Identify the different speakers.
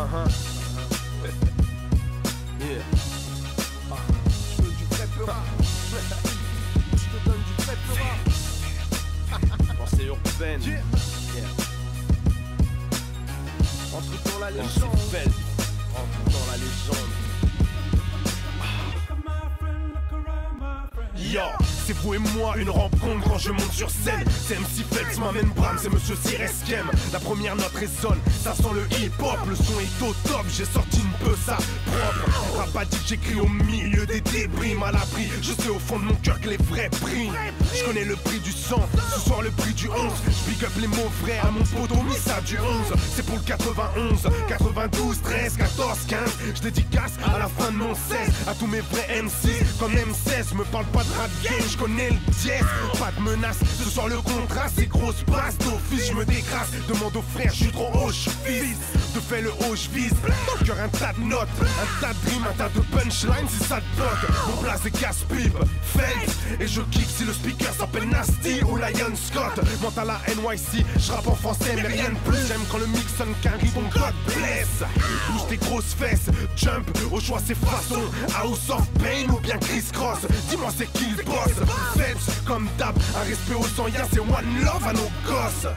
Speaker 1: Yeah. Je te donne du urbaine. Entre dans la légende. Entre dans la légende.
Speaker 2: Yo, c'est vous et moi une rencontre quand je monte sur scène. C'est MC m'amène Bram, c'est Monsieur Sireskem. La première note résonne, ça sent le hip-hop. Le son est au top, j'ai sorti une peu ça propre. Rapadique, j'écris au milieu des débris, mal abri. Je sais au fond de mon cœur que les vrais prix. Je connais le prix du sang, ce soir le prix du 11. Je pick up les mots vrais à mon poteau, mis ça du 11. C'est pour le 91, 92, 13, 14, 15. Je dédicace à la fin de mon 16 à tous mes vrais MC. Comme M16, me parle pas de rap game, connais le dièse. Pas de menace, ce soir le contraste, c'est grosse passe d'office. Je me décrasse, demande aux frères, je suis trop haut, je fils. De fait le haut, je vise. Dans cœur, un tas de notes, un tas de dreams, un tas de punchlines, si ça te bloque. Mon place est casse-pipe, Phelps. Et je kiffe si le speaker s'appelle Nasty ou Lion Scott. Monte à NYC, je rappe en français, mais rien de plus. J'aime quand le mix sonne qu'un ribbon God bless. Bouge tes grosses fesses, jump, au choix c'est façon. House of Pain ou bien Chris Cross. Dis-moi c'est qui le boss? Comme d'hab, un respect au sang, c'est one love à nos gosses.